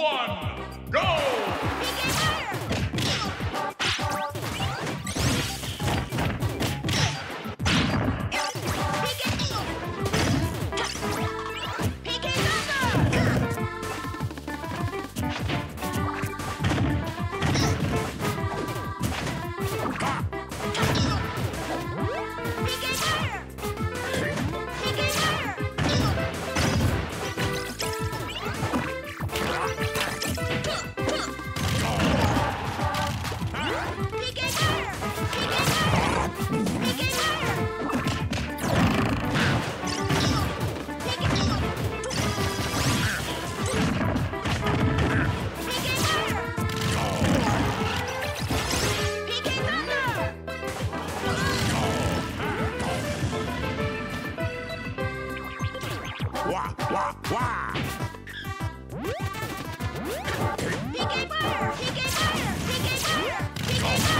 one, go! wah, wah, wah. PK Fire! PK Fire! PK Fire! PK Fire!